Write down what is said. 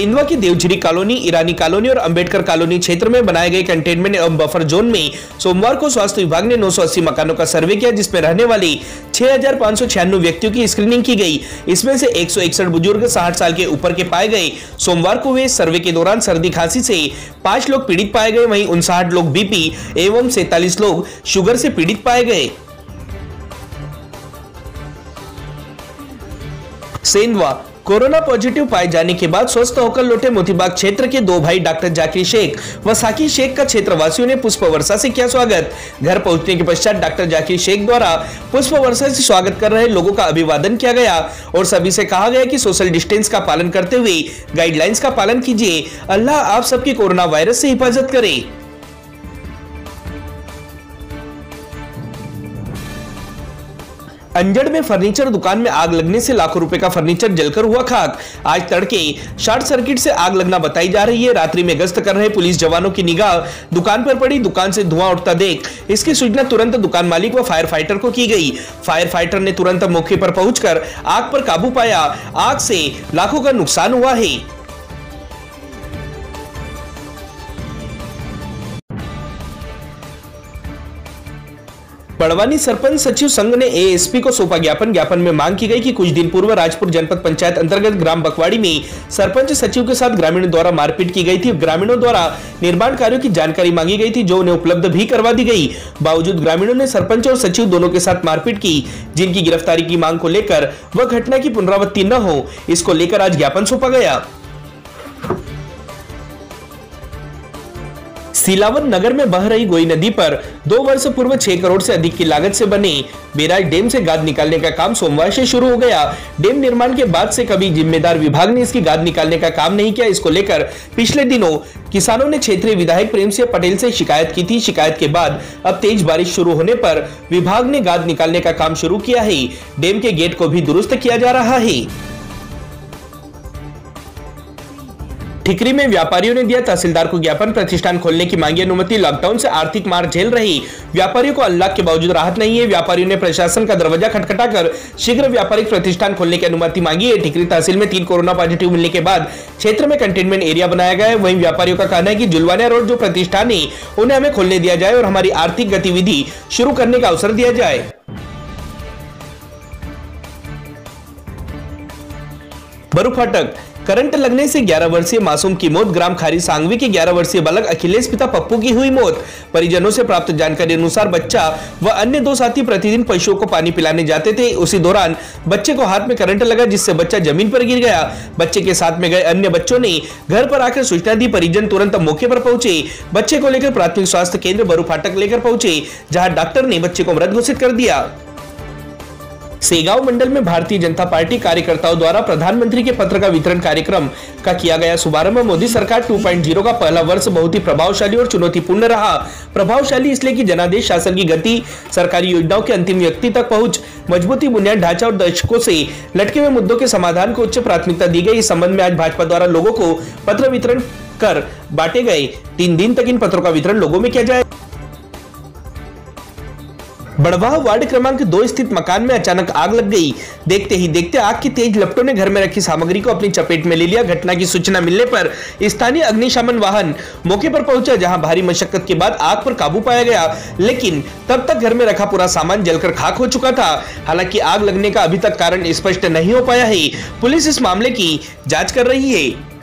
सेंधवा की देवझिरी कॉलोनी, ईरानी कॉलोनी और अंबेडकर कॉलोनी क्षेत्र में बनाए गए कंटेनमेंट एवं बफर जोन में सोमवार को स्वास्थ्य विभाग ने 980 मकानों का सर्वे किया, जिसमें रहने वाली छह व्यक्तियों की स्क्रीनिंग की गई। इसमें से एक सौ इकसठ बुज़ुर्ग साठ साल के ऊपर के पाए गए। सोमवार को हुए सर्वे के दौरान सर्दी खांसी से पाँच लोग पीड़ित पाए गए, वहीं उनसाठ लोग बीपी एवं सैतालीस लोग शुगर से पीड़ित पाए गए। सेंधवा कोरोना पॉजिटिव पाए जाने के बाद स्वस्थ होकर लौटे मोतीबाग क्षेत्र के दो भाई डॉक्टर जाकिर शेख व साकी शेख का क्षेत्र वासियों ने पुष्प वर्षा से किया स्वागत। घर पहुँचने के पश्चात डॉक्टर जाकिर शेख द्वारा पुष्प वर्षा से स्वागत कर रहे लोगों का अभिवादन किया गया और सभी से कहा गया कि सोशल डिस्टेंस का पालन करते हुए गाइडलाइंस का पालन कीजिए। अल्लाह आप सबकी कोरोना वायरस से हिफाजत करे। अंजड़ में फर्नीचर दुकान में आग लगने से लाखों रुपए का फर्नीचर जलकर हुआ खाक। आज तड़के शॉर्ट सर्किट से आग लगना बताई जा रही है। रात्रि में गश्त कर रहे पुलिस जवानों की निगाह दुकान पर पड़ी। दुकान से धुआँ उठता देख इसकी सूचना तुरंत दुकान मालिक व फायर फाइटर को की गई। फायर फाइटर ने तुरंत मौके पर पहुंचकर आग पर काबू पाया। आग से लाखों का नुकसान हुआ है। बड़वानी सरपंच सचिव संघ ने एएसपी को सौंपा ज्ञापन। ज्ञापन में मांग की गई कि कुछ दिन पूर्व राजपुर जनपद पंचायत अंतर्गत ग्राम बकवाड़ी में सरपंच सचिव के साथ ग्रामीणों द्वारा मारपीट की गई थी। ग्रामीणों द्वारा निर्माण कार्यों की जानकारी मांगी गई थी, जो उन्हें उपलब्ध भी करवा दी गई। बावजूद ग्रामीणों ने सरपंच और सचिव दोनों के साथ मारपीट की, जिनकी गिरफ्तारी की मांग को लेकर वह घटना की पुनरावृत्ति न हो, इसको लेकर आज ज्ञापन सौंपा गया। सिलावत नगर में बह रही गोई नदी पर दो वर्ष पूर्व छह करोड़ से अधिक की लागत से बने बेराज डैम से गाद निकालने का काम सोमवार से शुरू हो गया। डैम निर्माण के बाद से कभी जिम्मेदार विभाग ने इसकी गाद निकालने का काम नहीं किया। इसको लेकर पिछले दिनों किसानों ने क्षेत्रीय विधायक प्रेम सिंह पटेल से शिकायत की थी। शिकायत के बाद अब तेज बारिश शुरू होने पर विभाग ने गाद निकालने का काम शुरू किया है। डैम के गेट को भी दुरुस्त किया जा रहा है। ठिकरी में व्यापारियों ने दिया तहसीलदार को ज्ञापन। प्रतिष्ठान खोलने की मांगी अनुमति। लॉकडाउन से आर्थिक मार झेल रही। व्यापारियों को अल्लाह के बावजूद राहत नहीं है। व्यापारियों ने प्रशासन का दरवाज़ा खटखटाकर शीघ्र व्यापारिक प्रतिष्ठान खोलने की अनुमति मांगी है। ठिकरी तहसील में तीन कोरोना पॉजिटिव मिलने के बाद क्षेत्र में कंटेनमेंट एरिया बनाया गया है। वहीं व्यापारियों का कहना है कि जुलवानिया रोड जो प्रतिष्ठान है, उन्हें हमें खोलने दिया जाए और हमारी आर्थिक गतिविधि शुरू करने का अवसर दिया जाए। बरू फाटक करंट लगने से 11 वर्षीय मासूम की मौत, ग्राम खारी सांगवी के 11 वर्षीय बालक अखिलेश पिता पप्पू की हुई मौत। परिजनों से प्राप्त जानकारी अनुसार बच्चा व अन्य दो साथी प्रतिदिन पशुओं को पानी पिलाने जाते थे। उसी दौरान बच्चे को हाथ में करंट लगा, जिससे बच्चा ज़मीन पर गिर गया। बच्चे के साथ में गए अन्य बच्चों ने घर पर आकर सूचना दी। परिजन तुरंत मौके पर पहुँचे। बच्चे को लेकर प्राथमिक स्वास्थ्य केंद्र बरू फाटक लेकर पहुँचे, जहाँ डॉक्टर ने बच्चे को मृत घोषित कर दिया। सेगांव मंडल में भारतीय जनता पार्टी कार्यकर्ताओं द्वारा प्रधानमंत्री के पत्र का वितरण कार्यक्रम का किया गया शुभारंभ। मोदी सरकार 2.0 का पहला वर्ष बहुत ही प्रभावशाली और चुनौतीपूर्ण रहा। प्रभावशाली इसलिए कि जनादेश, शासन की गति, सरकारी योजनाओं के अंतिम व्यक्ति तक पहुँच, मजबूती, बुनियाद ढांचा और दशकों से लटके हुए मुद्दों के समाधान को उच्च प्राथमिकता दी गई। इस संबंध में आज भाजपा द्वारा लोगों को पत्र वितरण कर बांटे गए। तीन दिन तक इन पत्रों का वितरण लोगों में किया जाए। बड़वाह वार्ड क्रमांक दो स्थित मकान में अचानक आग लग गई। देखते ही देखते आग की तेज लपटों ने घर में रखी सामग्री को अपनी चपेट में ले लिया। घटना की सूचना मिलने पर स्थानीय अग्निशमन वाहन मौके पर पहुँचा, जहाँ भारी मशक्कत के बाद आग पर काबू पाया गया। लेकिन तब तक घर में रखा पूरा सामान जलकर खाक हो चुका था। हालाँकि आग लगने का अभी तक कारण स्पष्ट नहीं हो पाया है। पुलिस इस मामले की जाँच कर रही है।